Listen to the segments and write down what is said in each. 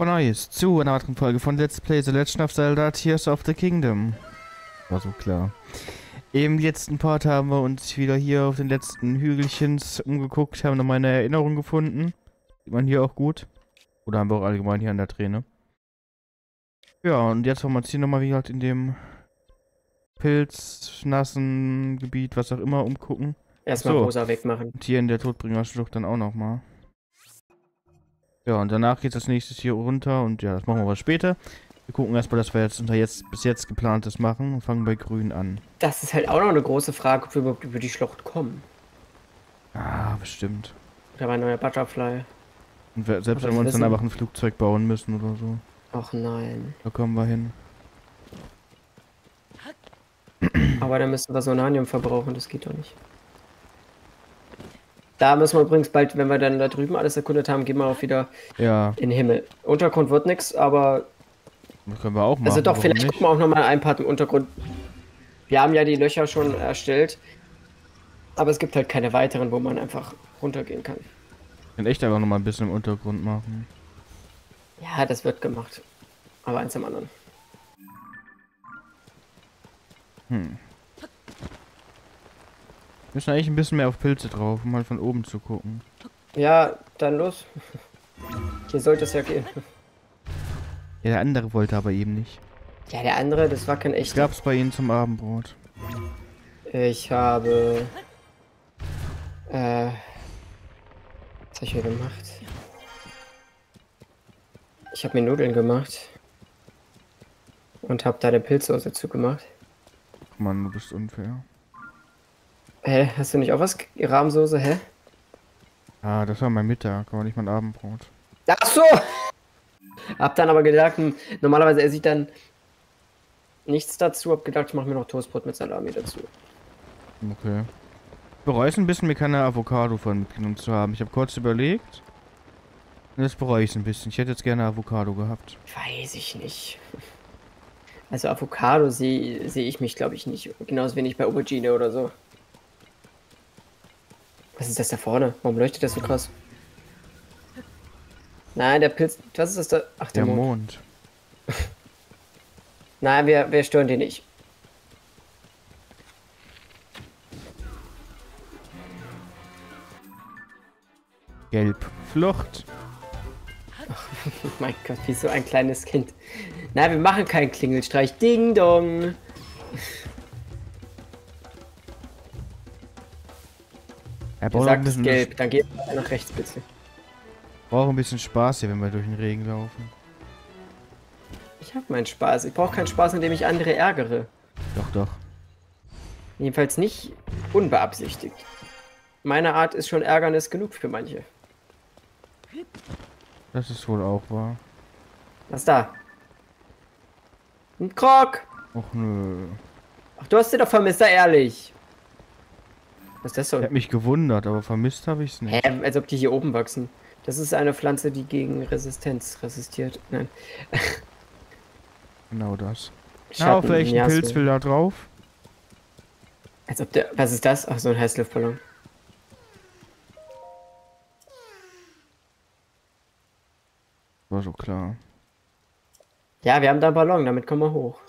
Oh nice, zu einer weiteren Folge von Let's Play The Legend of Zelda Tears of the Kingdom. War so klar. Im letzten Part haben wir uns wieder hier auf den letzten Hügelchens umgeguckt, haben nochmal eine Erinnerung gefunden. Sieht man hier auch gut. Oder haben wir auch allgemein hier an der Träne. Ja, und jetzt wollen wir uns hier nochmal wie gesagt in dem pilznassen Gebiet, was auch immer, umgucken. Erstmal So. rosa wegmachen. Und hier in der Todbringerschlucht dann auch nochmal. Ja, und danach geht als nächstes hier runter und ja, das machen wir aber später. Wir gucken erstmal, dass wir jetzt unter jetzt bis jetzt geplantes machen und fangen bei Grün an. Das ist halt auch noch eine große Frage, ob wir überhaupt über die Schlucht kommen. Ah, bestimmt. Da war ein neuer Butterfly. Und wir, selbst wenn wir uns dann einfach ein Flugzeug bauen müssen oder so, Ach nein. da kommen wir hin. Aber dann müssten wir Sonanium verbrauchen, das geht doch nicht. Da müssen wir übrigens bald, wenn wir dann da drüben alles erkundet haben, gehen wir auch wieder Ja, in den Himmel. Untergrund wird nichts, aber. das können wir auch machen. Also doch, vielleicht nicht? gucken wir auch nochmal ein Part im Untergrund. Wir haben ja die Löcher schon erstellt. Aber es gibt halt keine weiteren, wo man einfach runtergehen kann. Können echt einfach nochmal ein bisschen im Untergrund machen. Ja, das wird gemacht. Aber eins am anderen. Hm. Wir müssen eigentlich ein bisschen mehr auf Pilze drauf, um mal von oben zu gucken. Ja, dann los. Hier sollte es ja gehen. Ja, der andere wollte aber eben nicht. Ja, der andere, das war kein Was echter. gab's bei Ihnen zum Abendbrot? Ich habe. Äh. Was habe ich hier gemacht? Ich habe mir Nudeln gemacht. Und habe da eine Pilzsoße zugemacht. Mann, du bist unfair. Hä, hast du nicht auch was? Rahmsoße, hä? Ah, das war mein Mittag, aber nicht mein Abendbrot. Ach so! Hab dann aber gedacht, hm, normalerweise esse ich dann nichts dazu. Hab gedacht, ich mache mir noch Toastbrot mit Salami dazu. Okay. Ich bereue es ein bisschen, mir keine Avocado von mitgenommen zu haben. Ich habe kurz überlegt. Jetzt bereue ich es ein bisschen. Ich hätte jetzt gerne Avocado gehabt. Weiß ich nicht. Also Avocado sehe seh ich mich, glaube ich, nicht. Genauso wenig bei Aubergine oder so. Was ist das da vorne? Warum leuchtet das so krass? Nein, der Pilz. Was ist das da? Ach, der, Der Mond. Mond. Nein, wir, wir stören den nicht. Gelb. Flucht. mein Gott, wie so ein kleines Kind. Nein, wir machen keinen Klingelstreich. Ding dong. Er braucht auch ein bisschen, gelb, dann geht nach rechts bitte. braucht ein bisschen Spaß hier, wenn wir durch den Regen laufen. Ich habe meinen Spaß. Ich brauche keinen Spaß, indem ich andere ärgere. Doch, doch. Jedenfalls nicht unbeabsichtigt. Meine Art ist schon Ärgernis genug für manche. Das ist wohl auch wahr. Was da? Ein Krog! Och nö. Ach, du hast den doch vermisst, sei ehrlich. Was ist das Ich so? hab mich gewundert, aber vermisst habe ich es nicht. Hä, als ob die hier oben wachsen. Das ist eine Pflanze, die gegen Resistenz resistiert. Nein. Genau das. Na, auf welchen Pilz will da drauf? Als ob der. Was ist das? Ach, so ein Heißluftballon. War so klar. Ja, wir haben da einen Ballon, damit kommen wir hoch.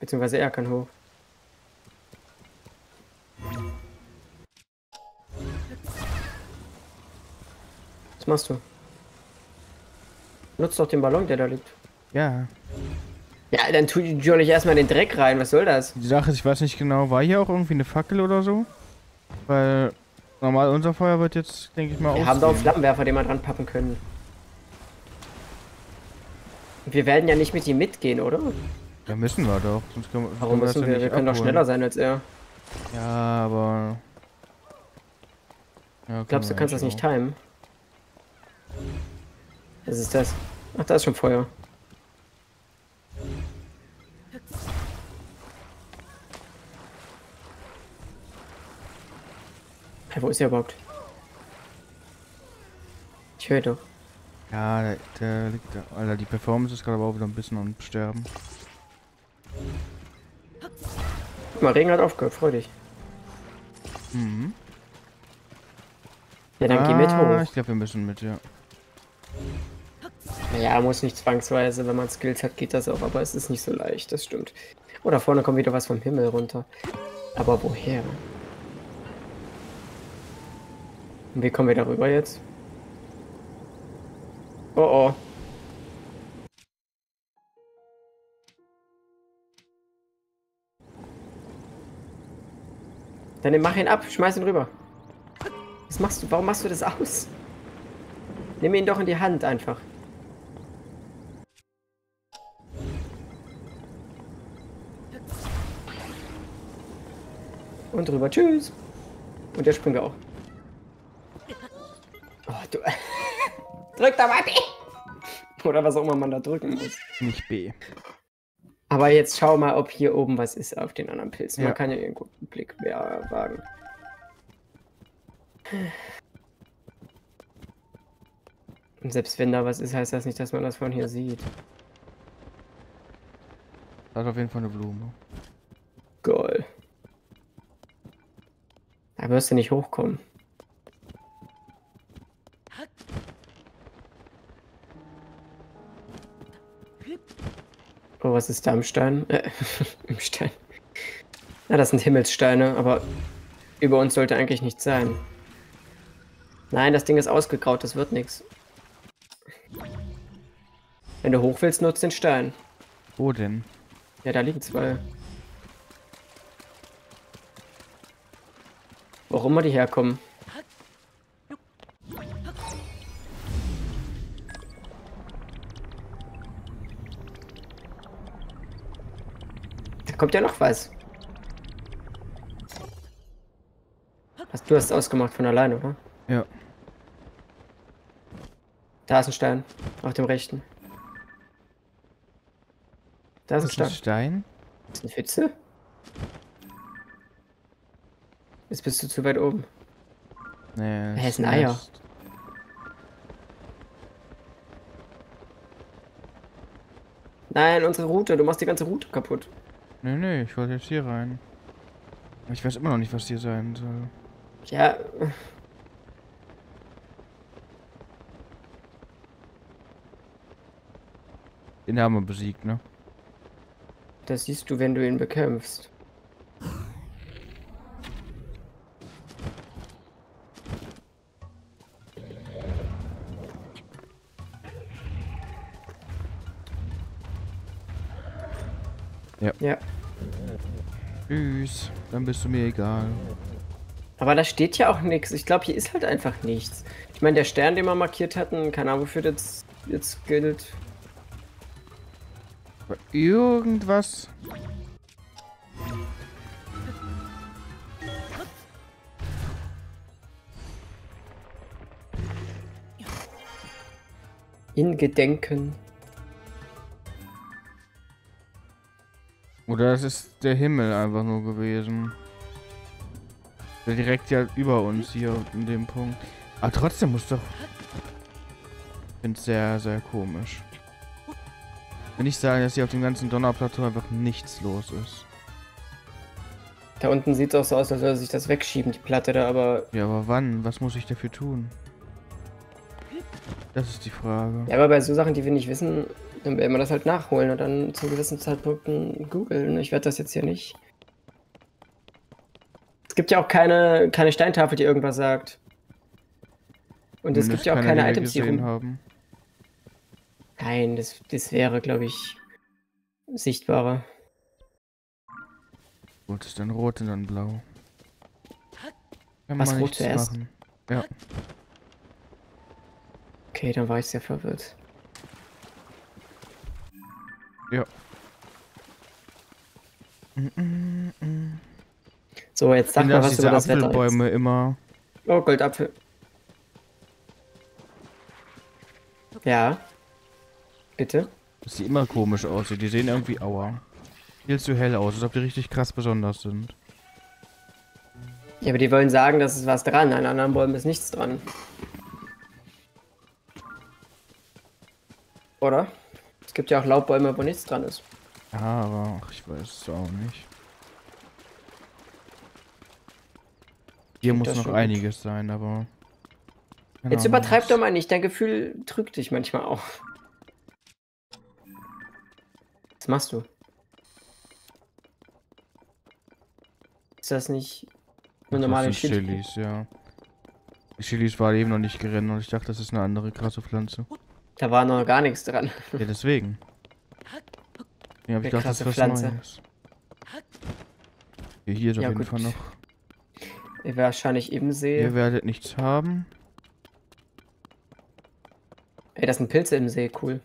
Beziehungsweise er kann hoch. Machst du? Nutzt doch den Ballon, der da liegt. Ja. Ja, dann tu doch nicht erstmal den Dreck rein. Was soll das? Die Sache ist, ich weiß nicht genau, war hier auch irgendwie eine Fackel oder so? Weil normal unser Feuer wird jetzt, denke ich mal, Wir haben doch ausgehen. Flammenwerfer, den wir dran pappen können. Wir werden ja nicht mit ihm mitgehen, oder? Ja, müssen wir doch. Sonst können, Warum wir müssen wir? Wir können doch abholen. schneller sein als er. Ja, aber... Ja, Glaubst du, kannst das nicht timen? Was ist das? Ach, da ist schon Feuer. Hey, wo ist er überhaupt? Ich höre doch. Ja, der, der liegt da. Alter, die Performance ist gerade aber auch wieder ein bisschen am Sterben. Guck mal, Regen hat aufgehört, freu dich. Mhm. Ja, dann geh mit Ah, hoch. Ich glaube, wir müssen mit, ja. Naja, muss nicht zwangsweise. Wenn man Skills hat, geht das auch, aber es ist nicht so leicht, das stimmt. Oh, da vorne kommt wieder was vom Himmel runter. Aber woher? Und wie kommen wir darüber jetzt? Oh oh. Dann mach ihn ab, schmeiß ihn rüber. Was machst du? Warum machst du das aus? Nimm ihn doch in die Hand einfach. Und drüber. Tschüss. Und der springt auch. Oh, du. Drück da mal B. Oder was auch immer man da drücken muss. Nicht B. Aber jetzt schau mal, ob hier oben was ist auf den anderen Pilzen. Ja. Man kann ja einen guten Blick mehr wagen. Und selbst wenn da was ist, heißt das nicht, dass man das von hier sieht. Da ist auf jeden Fall eine Blume. Geil. Da wirst du nicht hochkommen. Oh, was ist da im Stein? Äh, im Stein. Na, das sind Himmelssteine, aber über uns sollte eigentlich nichts sein. Nein, das Ding ist ausgegraut, das wird nichts. Wenn du hoch willst, nutzt den Stein. Wo denn? Ja, da liegen zwei. Auch immer die herkommen. Da kommt ja noch was. Hast du hast ausgemacht von alleine, oder? Ja. Da ist ein Stein. Auf dem rechten. Da ist ein Das ist ein Stein. Stein? Ist eine Pfütze? Jetzt bist du zu weit oben. Nee. Hä, ist ein Eier. Nest. Nein, unsere Route. Du machst die ganze Route kaputt. Nee, nee, ich wollte jetzt hier rein. Ich weiß immer noch nicht, was hier sein soll. Ja. Den haben wir besiegt, ne? Das siehst du, wenn du ihn bekämpfst. Ja. Ja. Tschüss. Dann bist du mir egal. Aber da steht ja auch nichts. Ich glaube, hier ist halt einfach nichts. Ich meine, der Stern, den wir markiert hatten, keine Ahnung, wofür das jetzt gilt. Aber irgendwas. In Gedenken. Oder es ist der Himmel einfach nur gewesen. Der direkt ja über uns hier in dem Punkt. Aber trotzdem muss doch. Ich finde sehr, sehr komisch. Wenn ich sage, dass hier auf dem ganzen Donnerplateau einfach nichts los ist. Da unten sieht es auch so aus, als würde sich das wegschieben, die Platte da, aber. Ja, aber wann? Was muss ich dafür tun? Das ist die Frage. Ja, aber bei so Sachen, die wir nicht wissen, dann werden wir das halt nachholen und dann zu gewissen Zeitpunkten googeln. Ich werde das jetzt hier nicht. Es gibt ja auch keine, keine Steintafel, die irgendwas sagt. Und es gibt ja auch keine Items, die rum... haben. Nein, das, das wäre, glaube ich, sichtbarer. Gut, ist dann rot und dann blau. Kann Was, rot zuerst? machen. Ja. Okay, dann war ich sehr verwirrt. Ja. Mm, mm, mm. So, jetzt sag mal was über das Wetter. Jetzt. Apfelbäume immer. Oh, Goldapfel. Ja. Bitte? Dass die immer komisch aussehen. Die sehen irgendwie aua. Viel zu hell aus, als ob die richtig krass besonders sind. Ja, aber die wollen sagen, dass es was dran. An anderen Bäumen ist nichts dran. Oder? Es gibt ja auch Laubbäume, wo nichts dran ist. Ja, aber ach, ich weiß es auch nicht. Hier muss das noch schon gut. einiges sein, aber. Jetzt übertreib doch mal nicht. Dein Gefühl trügt dich manchmal auch. Was machst du? Ist das nicht eine normale das sind? Chilis, ja. Chilis war eben noch nicht gerannt und ich dachte, das ist eine andere krasse Pflanze. Da war noch gar nichts dran. Ja, deswegen. Ja, hab ich gedacht, das ist was Pflanze. Neues. Hier, hier ist Ja, auf jeden gut. Fall noch. Ihr wahrscheinlich im See. Ihr werdet nichts haben. Ey, das sind Pilze im See, cool.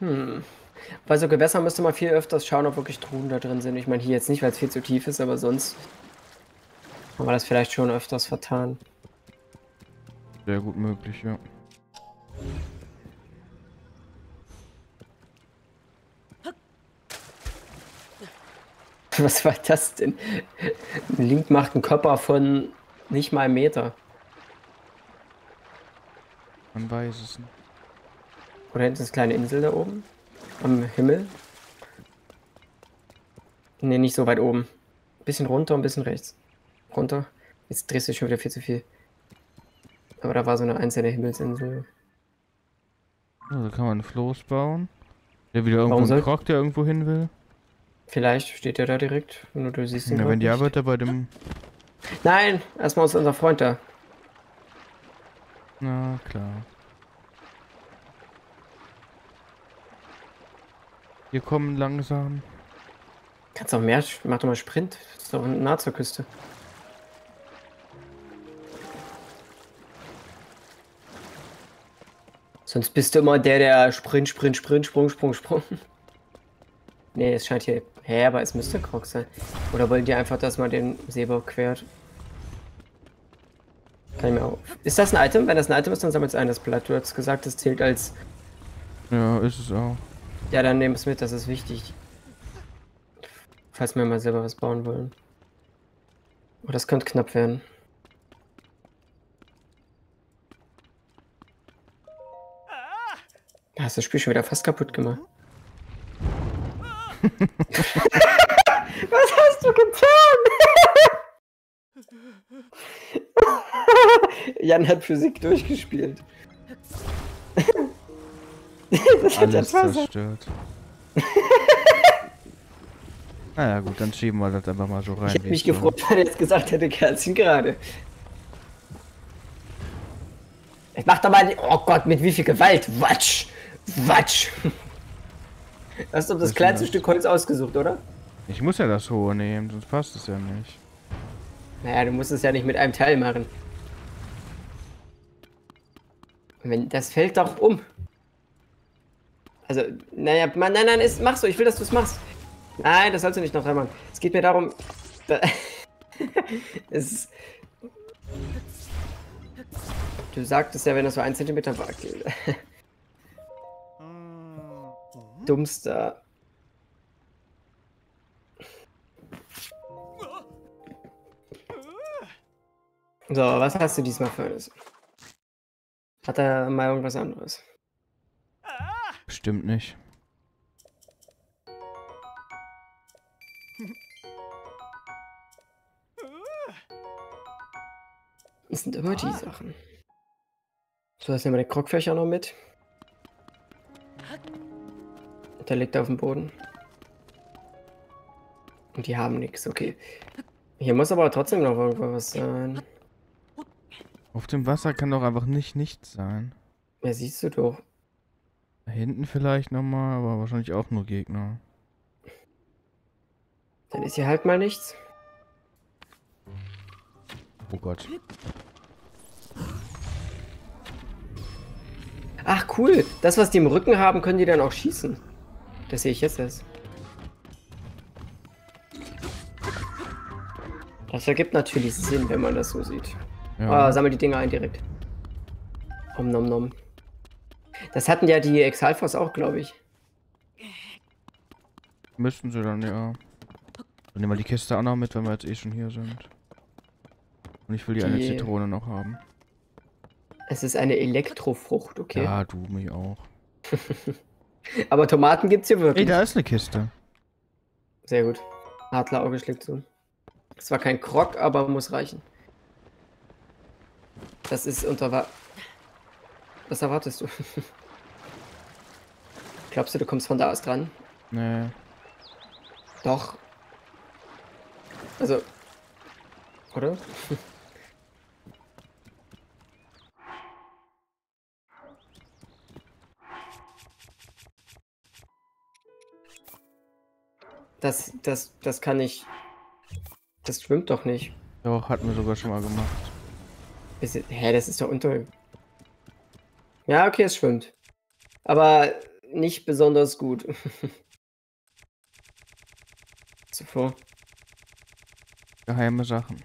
Hm. Bei so Gewässern müsste man viel öfters schauen, ob wirklich Truhen da drin sind. Ich meine, hier jetzt nicht, weil es viel zu tief ist, aber sonst haben wir das vielleicht schon öfters vertan. Sehr gut möglich, ja. Was war das denn? Link macht einen Körper von nicht mal einem Meter. Man weiß es nicht. Oder hinten ist eine kleine Insel da oben? Am Himmel? Ne, nicht so weit oben. Bisschen runter, ein bisschen rechts. Runter. Jetzt drehst du dich schon wieder viel zu viel. Aber da war so eine einzelne Himmelsinsel. Ja, da kann man einen Floß bauen. Der wieder irgendwo Warum soll- Krog, der irgendwo hin will. Vielleicht steht der da direkt. Nur du siehst ihn Ja, wenn ja, nicht. wird er bei dem. Nein, erstmal ist unser Freund da. Na klar. Wir kommen langsam. Kannst auch mehr, mach doch mal Sprint. Das ist doch nah zur Küste. Sonst bist du immer der, der Sprint, Sprint, Sprint, Sprung, Sprung, Sprung. Nee, es scheint hier. Hä, aber es müsste Krog sein. Oder wollen die einfach, dass man den See überquert? Kann ich mir auch. Ist das ein Item? Wenn das ein Item ist, dann sammelt es ein, das Blatt. Du hast gesagt, das zählt als. Ja, ist es auch. Ja, dann nehmen es mit, das ist wichtig. Falls wir mal selber was bauen wollen. Oh, das könnte knapp werden. Da hast du das Spiel schon wieder fast kaputt gemacht. was hast du getan? Jan hat Physik durchgespielt. das hat Alles das zerstört. naja, gut, dann schieben wir das einfach mal so rein. Ich hätte mich so- gefreut, wenn er jetzt gesagt hätte, Kerzchen gerade. Ich mach doch mal. die- Oh Gott, mit wie viel Gewalt? Watsch! Watsch! Hast du das ist kleinste das? Stück Holz ausgesucht, oder? Ich muss ja das hohe nehmen, sonst passt es ja nicht. Naja, du musst es ja nicht mit einem Teil machen. Wenn, das fällt doch um. Also, naja, man, nein, nein, ist, mach so, ich will, dass du es machst. Nein, das sollst du nicht noch dran machen. Es geht mir darum. Da, es ist, Du sagtest ja, wenn das so ein Zentimeter wackelt. Dummster. So, was hast du diesmal für alles? Hat er mal irgendwas anderes? Bestimmt nicht. Das sind immer die Sachen. So, jetzt nehmen wir den Krogfächer noch mit. Der liegt auf dem Boden. Und die haben nichts, okay. Hier muss aber trotzdem noch irgendwo was sein. Auf dem Wasser kann doch einfach nicht nichts sein. Ja, siehst du doch. Hinten vielleicht nochmal, aber wahrscheinlich auch nur Gegner. Dann ist hier halt mal nichts. Oh Gott. Ach, cool. Das, was die im Rücken haben, können die dann auch schießen. Das sehe ich jetzt erst. Das ergibt natürlich Sinn, wenn man das so sieht. Ja. Ah, sammel die Dinger ein direkt. Om nom nom. Das hatten ja die Exalfos auch, glaube ich. Müssten sie dann, ja. Dann nehmen wir die Kiste auch noch mit, wenn wir jetzt eh schon hier sind. Und ich will die, eine Die- Zitrone noch haben. Es ist eine Elektrofrucht, okay. Ja, du mich auch. Aber Tomaten gibt's hier Ey, wirklich. da ist eine Kiste. Sehr gut. Adler Auge schlägt zu. Es war kein Krog, aber muss reichen. Das ist unter Wa Was erwartest du? Glaubst du, du kommst von da aus dran? Nee. Doch. Also. Oder? Das, das, das kann ich. Das schwimmt doch nicht. Doch, hatten wir sogar schon mal gemacht. Ist, hä, das ist doch unter. Ja, okay, es schwimmt. Aber nicht besonders gut. Zuvor. Geheime Sachen.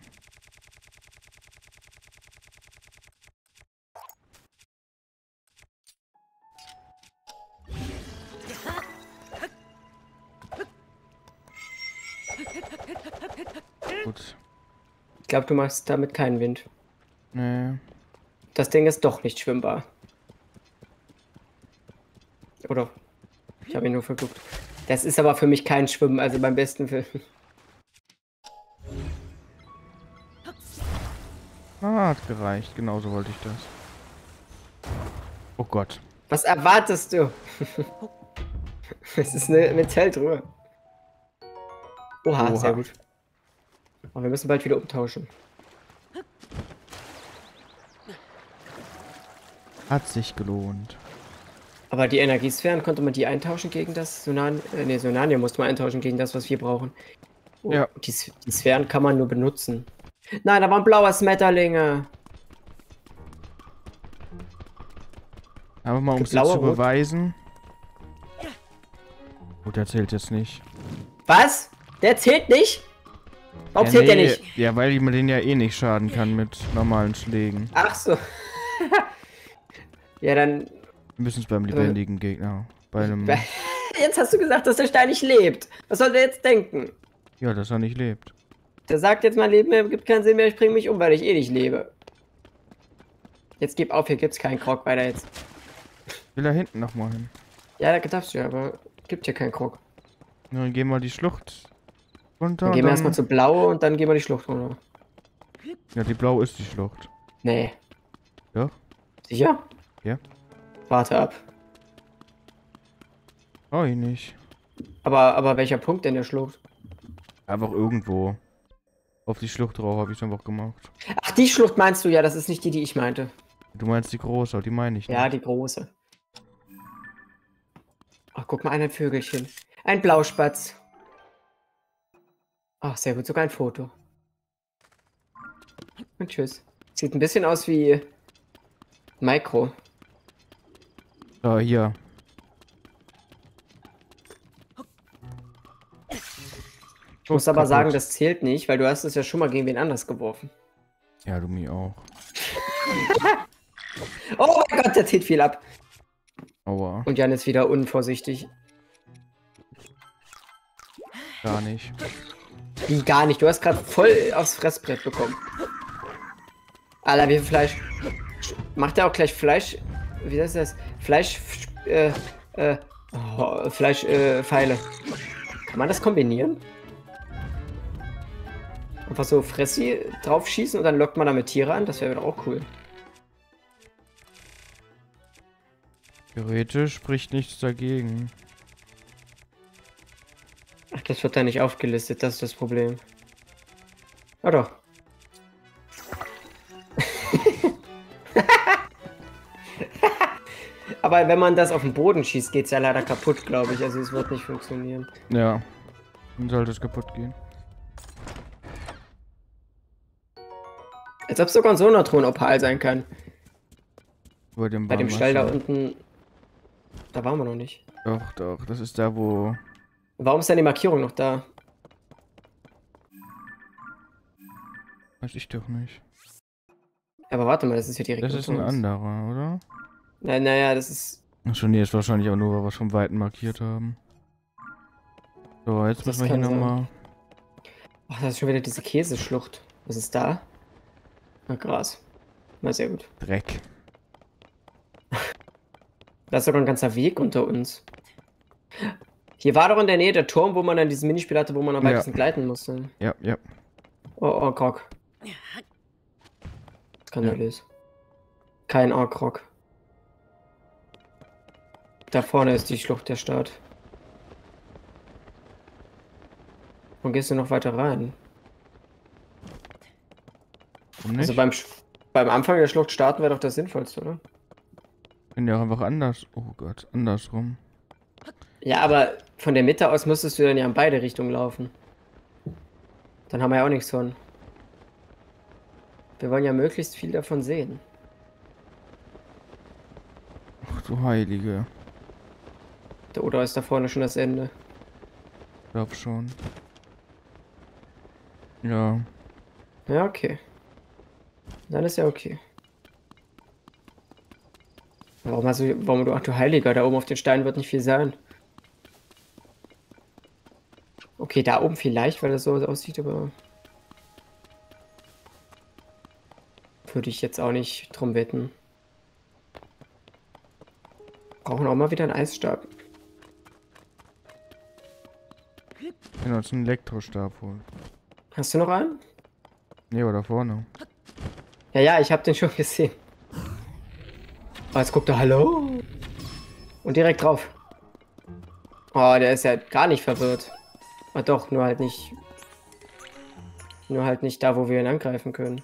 Gut. Ich glaube, du machst damit keinen Wind. Nee. Das Ding ist doch nicht schwimmbar. Oder? Ich habe ihn nur verguckt. Das ist aber für mich kein Schwimmen, also beim besten Film. Ah, hat gereicht. Genauso wollte ich das. Oh Gott. Was erwartest du? Es ist eine Metalldruhe. Oha, Oha. sehr gut. Aber wir müssen bald wieder umtauschen. Hat sich gelohnt. Aber die Energiesphären, konnte man die eintauschen gegen das Sonan... Äh, ne, Sonania musste man eintauschen gegen das, was wir brauchen. Oh, Ja. Die, die Sphären kann man nur benutzen. Nein, da waren blaue Smetterlinge. Aber mal um es Blauer zu Rot? beweisen. Gut, der zählt jetzt nicht. Was? Der zählt nicht? Warum ja, zählt der nee, nicht? Ja, weil man den ja eh nicht schaden kann mit normalen Schlägen. Ach so. ja, dann. Wir müssen es beim lebendigen Gegner. Bei einem. Jetzt hast du gesagt, dass der Stein nicht lebt. Was soll der jetzt denken? Ja, dass er nicht lebt. Der sagt jetzt, mein Leben gibt keinen Sinn mehr, ich bringe mich um, weil ich eh nicht lebe. Jetzt gib auf, hier gibt's keinen Krog weiter jetzt. Will er hinten nochmal hin? Ja, da darfst du ja, aber gibt hier keinen Krog. Na, Dann gehen wir die Schlucht runter. Dann gehen wir dann- erstmal zu Blau und dann gehen wir die Schlucht runter. Ja, die blau ist die Schlucht. Nee. Doch? Sicher? Ja. Warte ab. Oh, ich nicht. Aber, aber welcher Punkt in der Schlucht? Einfach irgendwo. Auf die Schlucht drauf habe ich einfach gemacht. Ach, die Schlucht meinst du ja, das ist nicht die, die ich meinte. Du meinst die große, die meine ich Ja, nicht. die große. Ach, guck mal, ein Vögelchen. Ein Blauspatz. Ach, sehr gut, sogar ein Foto. Und tschüss. Sieht ein bisschen aus wie Micro. So, hier. Ich muss aber sagen, das zählt nicht, weil du hast es ja schon mal gegen wen anders geworfen. Ja, du mir auch. Oh mein Gott, der zieht viel ab. Aua, Und Jan ist wieder unvorsichtig. gar nicht. Wie gar nicht. Du hast gerade voll aufs Fressbrett bekommen. Alter, wie viel Fleisch. Macht er auch gleich Fleisch. Wie heißt das? Fleisch. Äh, äh, oh, Fleisch, äh. Kann man das kombinieren? Einfach so Fressi drauf schießen und dann lockt man damit Tiere an? Das wäre doch auch cool. Theoretisch spricht nichts dagegen. Ach, das wird da nicht aufgelistet, das ist das Problem. Ah doch. Aber wenn man das auf den Boden schießt, geht's ja leider kaputt, glaube ich. Also es wird nicht funktionieren. Ja. Dann sollte es kaputt gehen. Als ob sogar ein Sonatron-Opal sein kann. Bei dem, Bei dem Stall da unten. Da waren wir noch nicht. Doch, doch. Das ist da, wo. Warum ist denn die Markierung noch da? Weiß ich doch nicht. Aber warte mal, das ist ja direkt Das ist ein anderer, oder? Na, naja, das ist. Schon, ist wahrscheinlich auch nur, weil wir schon Weiten markiert haben. So, jetzt Das müssen wir hier nochmal. Ach, das ist schon wieder diese Käseschlucht. Was ist da? Na, Gras. Na, sehr gut. Dreck. Da ist sogar ein ganzer Weg unter uns. Hier war doch in der Nähe der Turm, wo man dann dieses Minispiel hatte, wo man am Ja. weitesten gleiten musste. Ja, ja. Oh, oh, Krog. Skandalös. Kein Orkrog. Da vorne ist die Schlucht der Stadt. Und gehst du noch weiter rein? Also beim, beim Anfang der Schlucht starten wäre doch das Sinnvollste, oder? Können ja auch einfach anders. Oh Gott, andersrum. Ja, aber von der Mitte aus müsstest du dann ja in beide Richtungen laufen. Dann haben wir ja auch nichts von. Wir wollen ja möglichst viel davon sehen. Ach du Heilige. Oder ist da vorne schon das Ende? Glaub schon. Ja. Ja, okay. Dann ist ja okay. Warum hast du, warum du, ach du Heiliger, da oben auf den Steinen wird nicht viel sein. Okay, da oben vielleicht, weil das so aussieht, aber würde ich jetzt auch nicht drum wetten. Brauchen auch mal wieder einen Eisstab. Genau, jetzt einen Elektrostab holen. Hast du noch einen? Nee, aber da vorne. Ja, ja, ich habe den schon gesehen. Oh, jetzt guckt er, hallo? Und direkt drauf. Oh, der ist ja gar nicht verwirrt. Ah, doch, nur halt nicht. Nur halt nicht da, wo wir ihn angreifen können.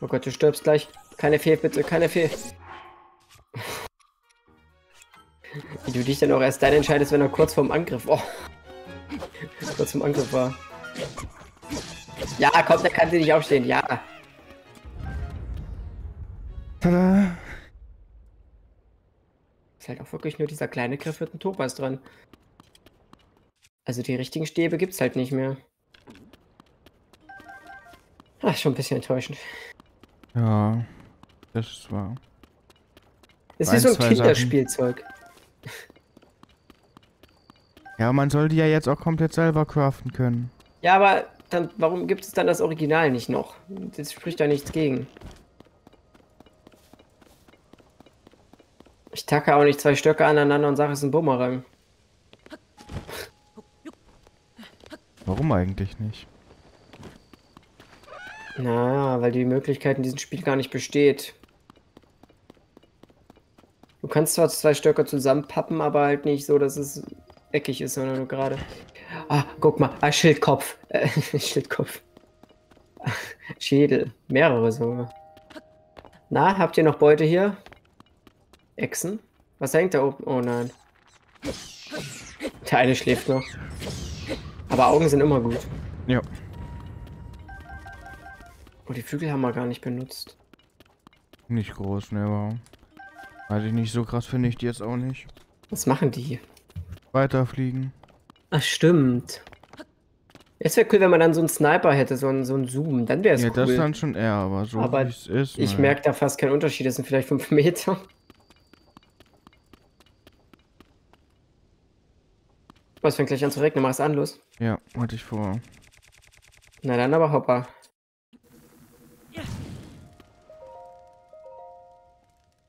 Oh Gott, du stirbst gleich. Keine Fee, bitte, keine Fee. Du dich dann auch erst dann entscheidest, wenn er kurz vorm Angriff. Oh. kurz vorm Angriff war. Ja, komm, da kann sie nicht aufstehen, ja. Tada! Ist halt auch wirklich nur dieser kleine Griff mit dem Topaz dran. Also die richtigen Stäbe gibt's halt nicht mehr. Ach, schon ein bisschen enttäuschend. Ja. Das ist wahr. Es ist wie so ein zwei Sachen. Ja, man soll die ja jetzt auch komplett selber craften können. Ja, aber dann, warum gibt es dann das Original nicht noch? Das spricht da nichts gegen. Ich tacke auch nicht zwei Stöcke aneinander und sage, es ist ein Bumerang. Warum eigentlich nicht? Na, weil die Möglichkeit in diesem Spiel gar nicht besteht. Du kannst zwar zwei Stöcke zusammenpappen, aber halt nicht so, dass es eckig ist, sondern nur gerade. Ah, guck mal, ah, Schildkopf. Äh, Schildkopf. Schädel. Mehrere sogar. Na, habt ihr noch Beute hier? Echsen? Was hängt da oben? Oh nein. Der eine schläft noch. Aber Augen sind immer gut. Ja. Oh, die Flügel haben wir gar nicht benutzt. Nicht groß, ne, aber. Weiß ich nicht, so krass finde ich die jetzt auch nicht. Was machen die? Weiterfliegen. Ach, stimmt. Es wäre cool, wenn man dann so einen Sniper hätte, so einen, so einen Zoom. Dann wäre es Ja, cool. das dann schon eher, aber so Aber wie es ist. ich merke da fast keinen Unterschied. Das sind vielleicht 5 Meter. Was fängt gleich an zu regnen? Mach es an, los. Ja, hatte ich vor. Na dann aber hoppa.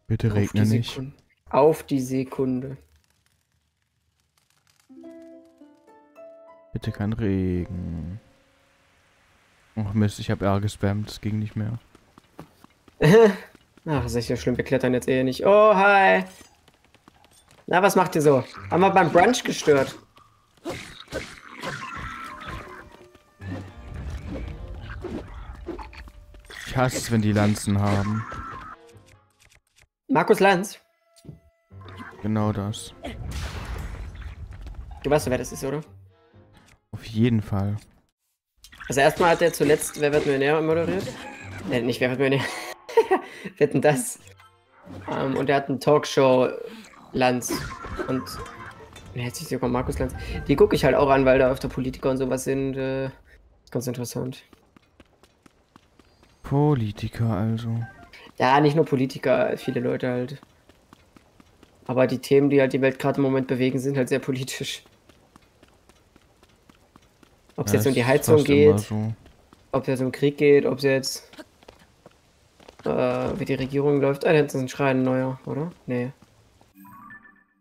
Bitte regne nicht. Sekunde. Auf die Sekunde. Bitte kein Regen. Ach Mist, ich habe R gespammt, das ging nicht mehr. Ach, ist echt ja schlimm. Wir klettern jetzt eh nicht. Oh, hi. Na, was macht ihr so? Haben wir beim Brunch gestört? Ich hasse es, wenn die Lanzen haben. Markus Lanz. Genau das. Du weißt, wer das ist, oder? Jeden Fall. Also erstmal hat er zuletzt Wer wird Millionär moderiert. Äh, nicht Wer wird Millionär. Wetten das. Ähm, und er hat eine Talkshow Lanz. Und sich sogar Markus Lanz? Die gucke ich halt auch an, weil da öfter Politiker und sowas sind. Äh, ganz interessant. Politiker also. Ja, nicht nur Politiker, viele Leute halt. Aber die Themen, die halt die Welt gerade im Moment bewegen, sind halt sehr politisch. Ob es Ja, jetzt um die Heizung geht, So. ob es jetzt um Krieg geht, ob es jetzt äh, wie die Regierung läuft. Ah, da hinten ist ein Schrein neuer, oder? Nee.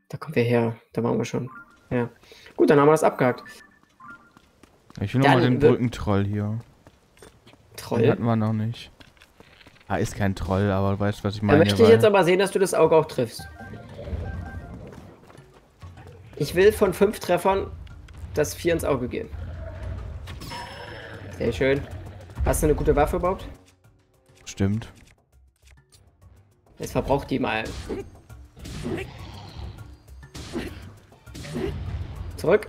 Da kommen wir her. Da waren wir schon. Ja. Gut, dann haben wir das abgehakt. Ich will nochmal den Brückentroll hier. Den Troll. hatten wir noch nicht. Ah, ist kein Troll, aber du weißt, was ich Da meine. möchte ich jetzt aber sehen, dass du das Auge auch triffst. Ich will von fünf Treffern, dass vier ins Auge gehen. Sehr schön. Hast du eine gute Waffe überhaupt? Stimmt. Jetzt verbraucht die mal. Zurück.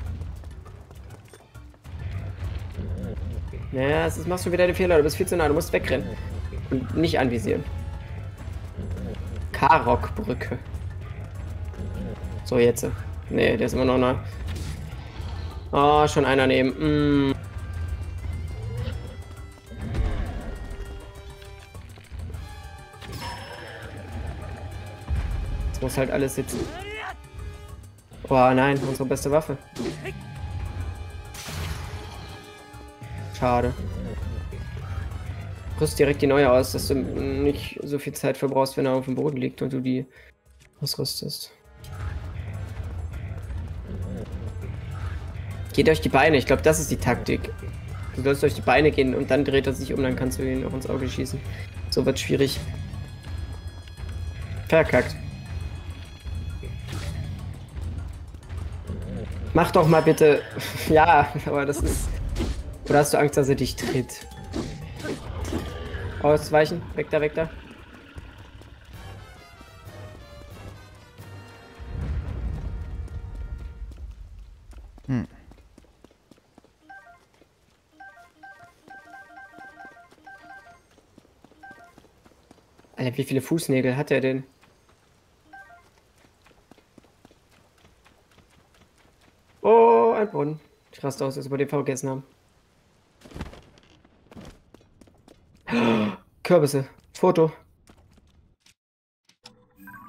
Naja, das ist- machst du wieder den Fehler. Du bist viel zu nah. Du musst wegrennen. Und nicht anvisieren. Karok-Brücke. So, jetzt. Nee, der ist immer noch nah. Oh, schon einer neben. Mm. Muss halt alles sitzen. Oh nein, unsere beste Waffe. Schade. Rüst direkt die neue aus, dass du nicht so viel Zeit verbrauchst, wenn er auf dem Boden liegt und du die ausrüstest. Geht durch die Beine, ich glaube, das ist die Taktik. Du sollst durch die Beine gehen und dann dreht er sich um, dann kannst du ihn auch ins Auge schießen. So wird schwierig. Verkackt. Mach doch mal bitte. Ja, aber das ist. Oder hast du Angst, dass er dich tritt? Ausweichen. Weg da, weg da. Hm. Alter, wie viele Fußnägel hat er denn? Brunnen. Ich raste aus, dass wir den vergessen haben. Kürbisse. Foto.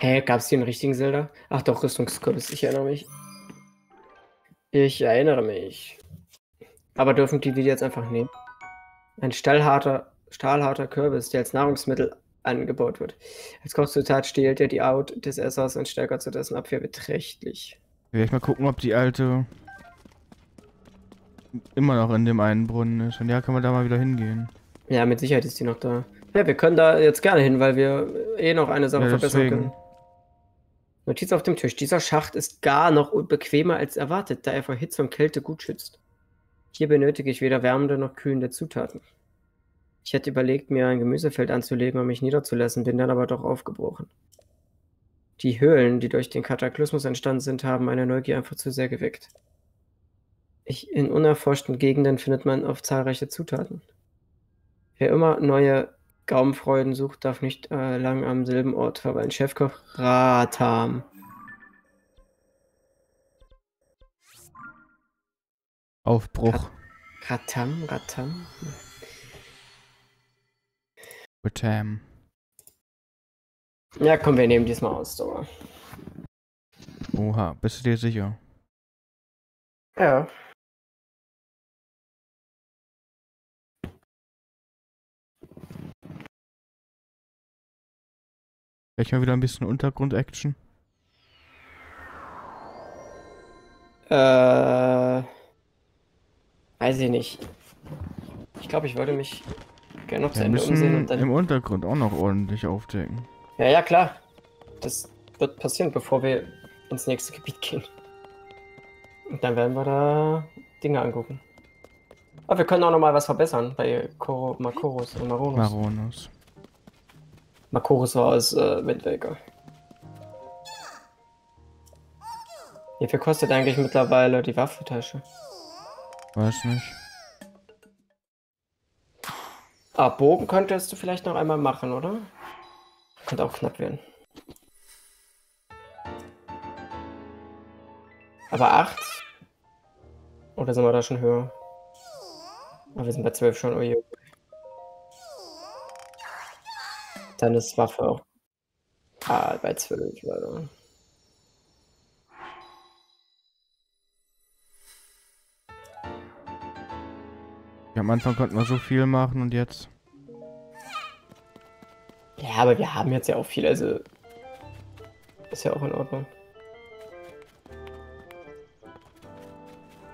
Hä, gab's hier einen richtigen Zelda? Ach doch, Rüstungskürbis, ich erinnere mich. Ich erinnere mich. Aber dürfen die die jetzt einfach nehmen? Ein stahlharter, stahlharter Kürbis, der als Nahrungsmittel angebaut wird. Als Kochzutat stehlt er die Haut des Essers und steigert so dessen Abwehr beträchtlich. Will ich mal gucken, ob die alte immer noch in dem einen Brunnen ist. Und ja, können wir da mal wieder hingehen. Ja, mit Sicherheit ist die noch da. Ja, wir können da jetzt gerne hin, weil wir eh noch eine Sache Ja, verbessern können. Notiz auf dem Tisch. Dieser Schacht ist gar noch bequemer als erwartet, da er vor Hitze und Kälte gut schützt. Hier benötige ich weder wärmende noch kühlende Zutaten. Ich hätte überlegt, mir ein Gemüsefeld anzulegen, um mich niederzulassen, bin dann aber doch aufgebrochen. Die Höhlen, die durch den Kataklysmus entstanden sind, haben meine Neugier einfach zu sehr geweckt. Ich, in unerforschten Gegenden findet man oft zahlreiche Zutaten. Wer immer neue Gaumenfreuden sucht, darf nicht äh, lang am selben Ort verweilen. Chefkoch Ratam. Aufbruch. Ratam, Ratam. Retam. Ja, komm, wir nehmen diesmal Ausdauer. Oha, bist du dir sicher? Ja. Vielleicht mal wieder ein bisschen Untergrund-Action. Äh. Weiß ich nicht. Ich glaube, ich wollte mich gerne noch zu Ende umsehen und dann. im Untergrund auch noch ordentlich aufdecken. Ja, ja, klar. Das wird passieren, bevor wir ins nächste Gebiet gehen. Und dann werden wir da Dinge angucken. Aber wir können auch noch mal was verbessern bei Koro, Makorus und Maronus. Maronus. Makorus war aus äh, Wind Waker. Wie viel kostet eigentlich mittlerweile die Waffentasche? Weiß nicht. Ah, Bogen könntest du vielleicht noch einmal machen, oder? Könnte auch knapp werden. Aber 8? Oder sind wir da schon höher? Aber wir sind bei 12 schon. Oje. Dann ist Waffe auch. Ah, bei 12, leider. Ja, am Anfang konnten wir so viel machen und jetzt. Ja, aber wir haben jetzt ja auch viel, also. Ist ja auch in Ordnung.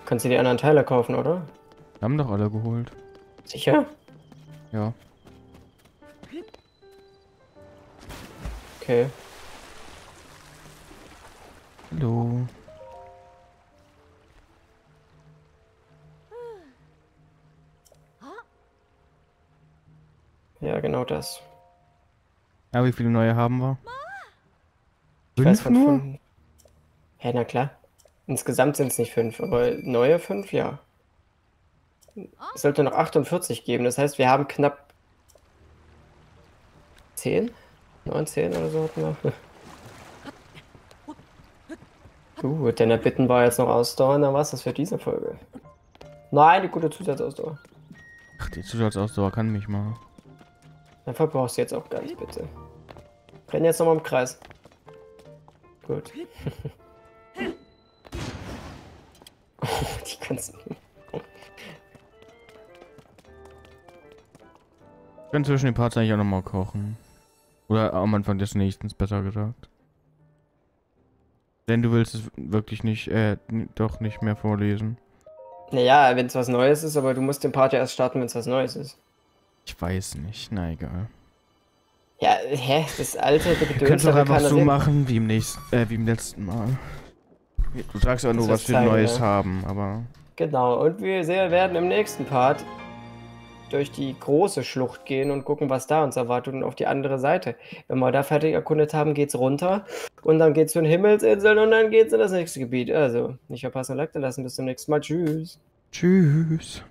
Kannst du die anderen Teile kaufen, oder? Wir haben doch alle geholt. Sicher? Ja. Okay. Hallo. Ja, genau das. Ja, wie viele neue haben wir? Ich weiß Fünf von nur? fünf. Ja, na klar. Insgesamt sind es nicht fünf, aber neue fünf, ja. Es sollte noch 48 geben. Das heißt, wir haben knapp 10? 19 oder so hatten wir. Gut, denn der Bitten war jetzt noch Ausdauer, dann war es das für diese Folge. Nein, die gute Zusatzausdauer. Ach, die Zusatzausdauer kann mich mal. Dann verbrauchst du jetzt auch ganz bitte. Renn jetzt nochmal im Kreis. Gut. oh, die kannst Ich kann zwischen den Parts eigentlich auch nochmal kochen. Oder am Anfang des nächsten, besser gesagt. Denn du willst es wirklich nicht, äh, doch nicht mehr vorlesen. Naja, wenn es was Neues ist, aber du musst den Part ja erst starten, wenn es was Neues ist. Ich weiß nicht, na egal. Ja, hä? Das alte Du Gedöns kannst doch einfach so machen wie im nächsten, äh, wie im letzten Mal. Du sagst auch nur, Das was wir Neues ja. haben, aber. Genau, und wir werden im nächsten Part durch die große Schlucht gehen und gucken, was da uns erwartet und auf die andere Seite. Wenn wir da fertig erkundet haben, geht's runter und dann geht's zu den Himmelsinseln und dann geht's in das nächste Gebiet. Also, nicht verpassen und Like da lassen. Bis zum nächsten Mal. Tschüss. Tschüss.